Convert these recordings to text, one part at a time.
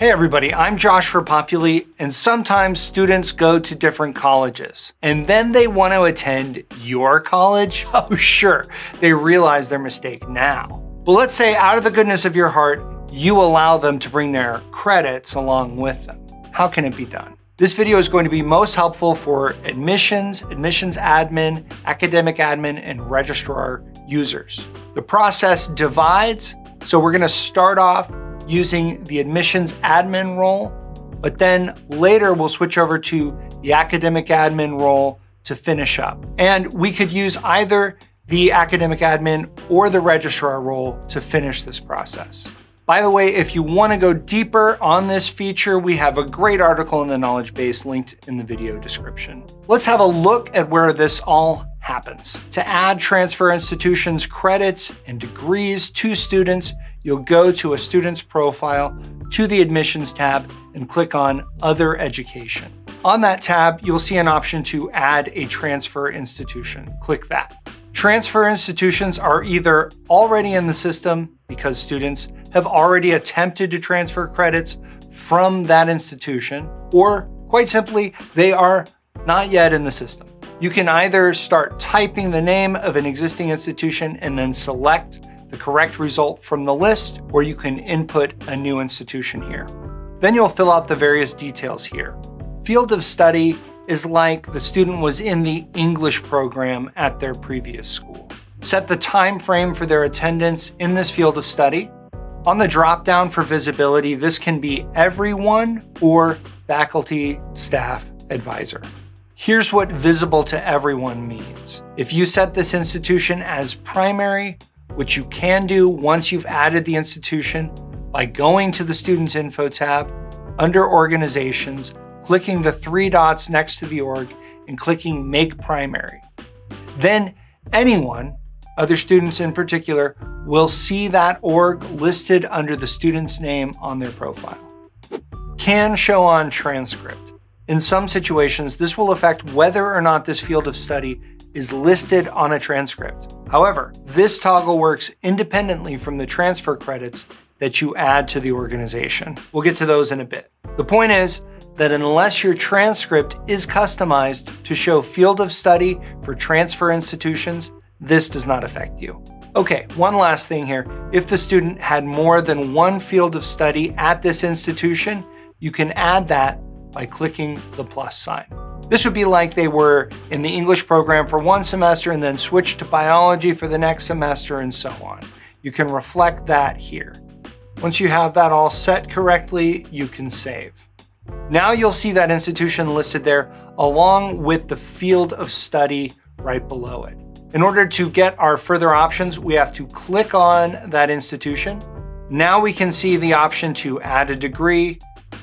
Hey everybody, I'm Josh for Populi, and sometimes students go to different colleges, and then they want to attend your college? Oh sure, they realize their mistake now. But let's say out of the goodness of your heart, you allow them to bring their credits along with them. How can it be done? This video is going to be most helpful for admissions, admissions admin, academic admin, and registrar users. The process divides, so we're gonna start off using the admissions admin role, but then later we'll switch over to the academic admin role to finish up. And we could use either the academic admin or the registrar role to finish this process. By the way, if you want to go deeper on this feature, we have a great article in the knowledge base linked in the video description. Let's have a look at where this all happens. To add transfer institutions credits and degrees to students, you'll go to a student's profile, to the admissions tab, and click on Other Education. On that tab, you'll see an option to add a transfer institution. Click that. Transfer institutions are either already in the system because students have already attempted to transfer credits from that institution, or quite simply, they are not yet in the system. You can either start typing the name of an existing institution and then select the correct result from the list, or you can input a new institution here. Then you'll fill out the various details here. Field of study is like the student was in the English program at their previous school. Set the time frame for their attendance in this field of study. On the drop down for visibility, this can be everyone or faculty, staff, advisor. Here's what visible to everyone means. If you set this institution as primary, which you can do once you've added the institution by going to the Students Info tab, under Organizations, clicking the three dots next to the org, and clicking Make Primary. Then anyone, other students in particular, will see that org listed under the student's name on their profile. Can show on transcript. In some situations, this will affect whether or not this field of study is listed on a transcript. However, this toggle works independently from the transfer credits that you add to the organization. We'll get to those in a bit. The point is that unless your transcript is customized to show field of study for transfer institutions, this does not affect you. Okay, one last thing here. If the student had more than one field of study at this institution, you can add that by clicking the plus sign. This would be like they were in the English program for one semester and then switched to biology for the next semester and so on. You can reflect that here. Once you have that all set correctly, you can save. Now you'll see that institution listed there along with the field of study right below it. In order to get our further options, we have to click on that institution. Now we can see the option to add a degree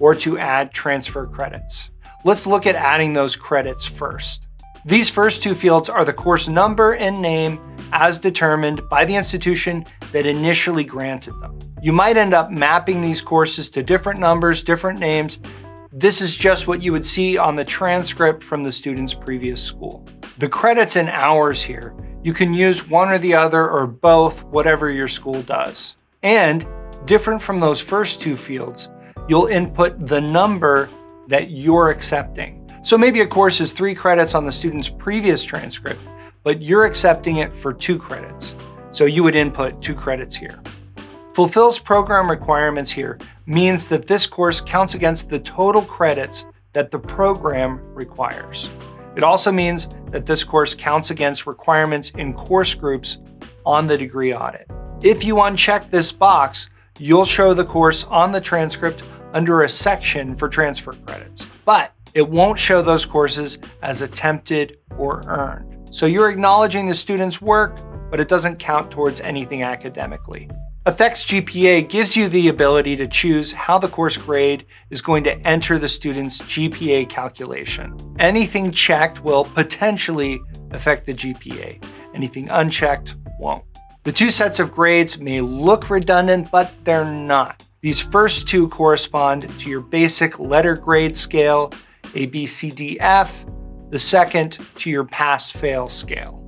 or to add transfer credits. Let's look at adding those credits first. These first two fields are the course number and name as determined by the institution that initially granted them. You might end up mapping these courses to different numbers, different names. This is just what you would see on the transcript from the student's previous school. The credits and hours here, you can use one or the other or both, whatever your school does. And different from those first two fields, you'll input the number that you're accepting. So maybe a course is three credits on the student's previous transcript, but you're accepting it for two credits. So you would input two credits here. Fulfills program requirements here means that this course counts against the total credits that the program requires. It also means that this course counts against requirements in course groups on the degree audit. If you uncheck this box, you'll show the course on the transcript under a section for transfer credits, but it won't show those courses as attempted or earned. So you're acknowledging the student's work, but it doesn't count towards anything academically. Affects GPA gives you the ability to choose how the course grade is going to enter the student's GPA calculation. Anything checked will potentially affect the GPA. Anything unchecked won't. The two sets of grades may look redundant, but they're not. These first two correspond to your basic letter grade scale, A, B, C, D, F. The second to your pass fail scale.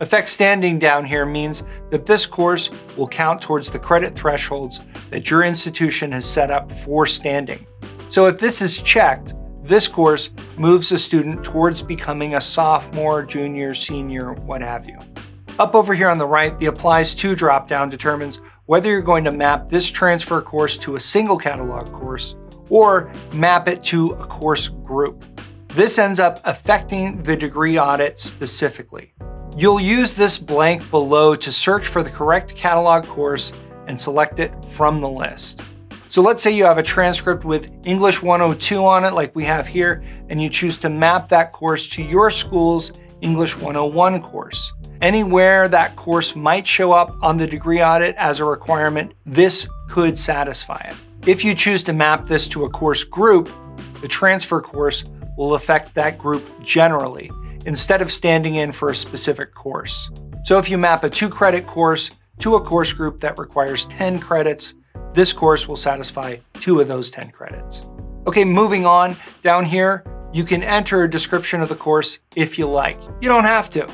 Effect standing down here means that this course will count towards the credit thresholds that your institution has set up for standing. So if this is checked, this course moves a student towards becoming a sophomore, junior, senior, what have you. Up over here on the right, the Applies To dropdown determines whether you're going to map this transfer course to a single catalog course or map it to a course group. This ends up affecting the degree audit specifically. You'll use this blank below to search for the correct catalog course and select it from the list. So let's say you have a transcript with English 102 on it like we have here, and you choose to map that course to your school's English 101 course. Anywhere that course might show up on the degree audit as a requirement, this could satisfy it. If you choose to map this to a course group, the transfer course will affect that group generally, instead of standing in for a specific course. So if you map a two credit course to a course group that requires 10 credits, this course will satisfy two of those 10 credits. Okay, moving on, down here, you can enter a description of the course if you like. You don't have to.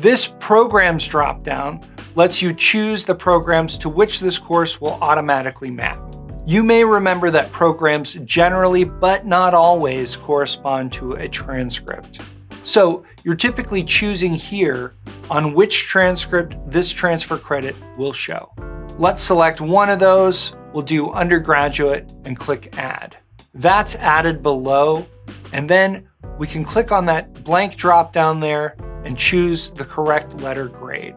This Programs dropdown lets you choose the programs to which this course will automatically map. You may remember that programs generally, but not always, correspond to a transcript. So you're typically choosing here on which transcript this transfer credit will show. Let's select one of those. We'll do undergraduate and click add. That's added below. And then we can click on that blank drop down there and choose the correct letter grade.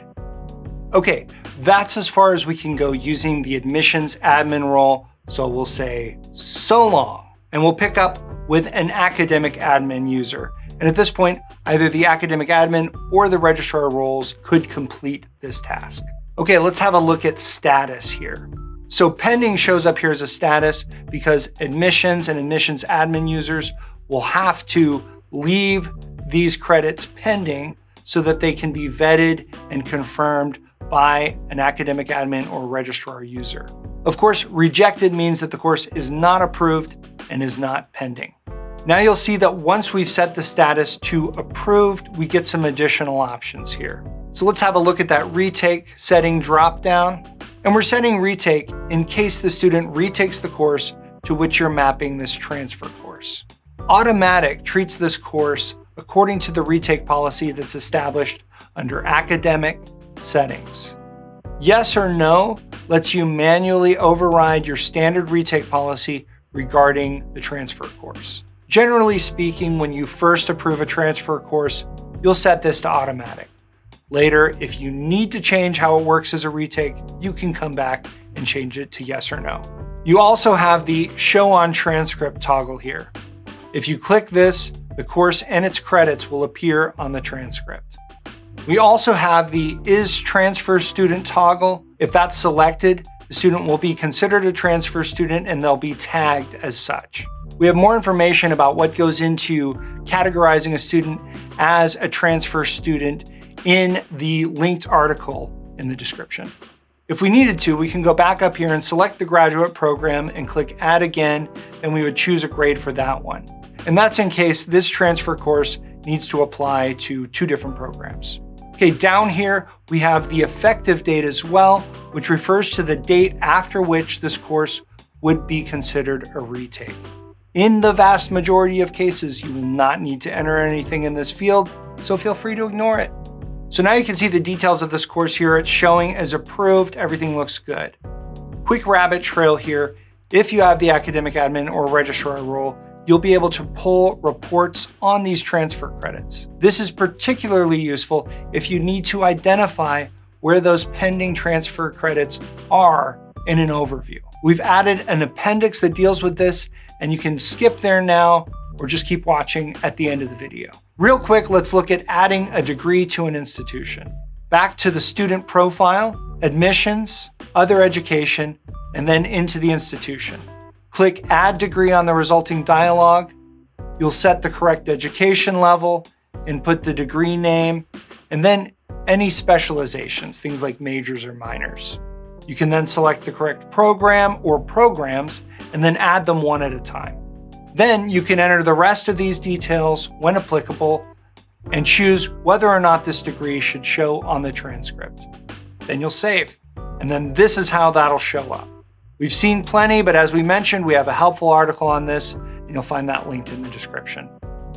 Okay, that's as far as we can go using the admissions admin role. So we'll say so long and we'll pick up with an academic admin user. And at this point, either the academic admin or the registrar roles could complete this task. Okay, let's have a look at status here. So pending shows up here as a status because admissions and admissions admin users will have to leave these credits pending so that they can be vetted and confirmed by an academic admin or registrar user. Of course, rejected means that the course is not approved and is not pending. Now you'll see that once we've set the status to approved, we get some additional options here. So let's have a look at that retake setting dropdown. And we're setting retake in case the student retakes the course to which you're mapping this transfer course. Automatic treats this course according to the retake policy that's established under academic settings. Yes or no lets you manually override your standard retake policy regarding the transfer course. Generally speaking, when you first approve a transfer course, you'll set this to automatic. Later, if you need to change how it works as a retake, you can come back and change it to yes or no. You also have the Show on Transcript toggle here. If you click this, the course and its credits will appear on the transcript. We also have the Is Transfer Student toggle. If that's selected, the student will be considered a transfer student and they'll be tagged as such. We have more information about what goes into categorizing a student as a transfer student in the linked article in the description. If we needed to, we can go back up here and select the graduate program and click add again, and we would choose a grade for that one. And that's in case this transfer course needs to apply to two different programs. Okay, down here, we have the effective date as well, which refers to the date after which this course would be considered a retake. In the vast majority of cases, you will not need to enter anything in this field, so feel free to ignore it. So now you can see the details of this course here. It's showing as approved, everything looks good. Quick rabbit trail here. If you have the academic admin or registrar role, you'll be able to pull reports on these transfer credits. This is particularly useful if you need to identify where those pending transfer credits are in an overview. We've added an appendix that deals with this and you can skip there now or just keep watching at the end of the video. Real quick, let's look at adding a degree to an institution. Back to the student profile, admissions, other education, and then into the institution. Click Add Degree on the resulting dialog. You'll set the correct education level, and put the degree name, and then any specializations, things like majors or minors. You can then select the correct program or programs and then add them one at a time. Then you can enter the rest of these details when applicable and choose whether or not this degree should show on the transcript. Then you'll save. And then this is how that'll show up. We've seen plenty, but as we mentioned, we have a helpful article on this, and you'll find that linked in the description.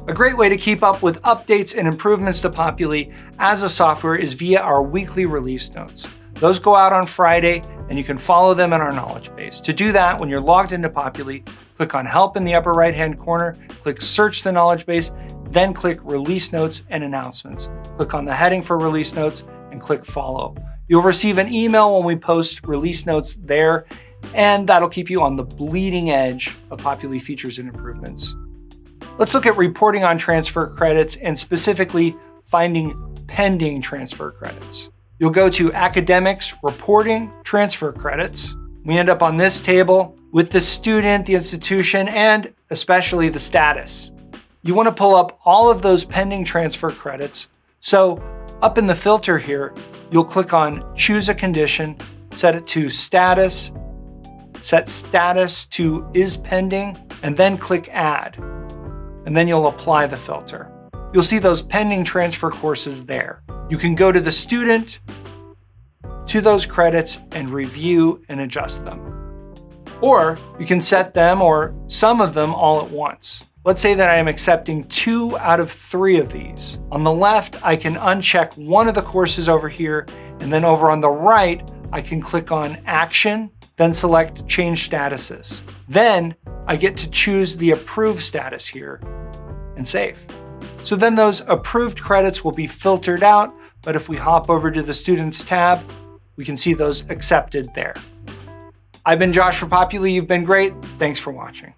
A great way to keep up with updates and improvements to Populi as a software is via our weekly release notes. Those go out on Friday, and you can follow them in our knowledge base. To do that, when you're logged into Populi, click on Help in the upper right hand corner, click Search the knowledge base, then click Release Notes and Announcements. Click on the heading for Release Notes and click Follow. You'll receive an email when we post release notes there, and that'll keep you on the bleeding edge of Populi features and improvements. Let's look at reporting on transfer credits and specifically finding pending transfer credits. You'll go to Academics, Reporting, Transfer Credits. We end up on this table with the student, the institution, and especially the status. You want to pull up all of those pending transfer credits. So up in the filter here, you'll click on Choose a Condition, set it to Status, set Status to Is Pending, and then click Add. And then you'll apply the filter. You'll see those pending transfer courses there. You can go to the student, to those credits, and review and adjust them. Or you can set them or some of them all at once. Let's say that I am accepting two out of three of these. On the left, I can uncheck one of the courses over here, and then over on the right, I can click on Action, then select Change Statuses. Then I get to choose the Approved status here and save. So then those approved credits will be filtered out, but if we hop over to the Students tab, we can see those accepted there. I've been Josh for Populi. You've been great. Thanks for watching.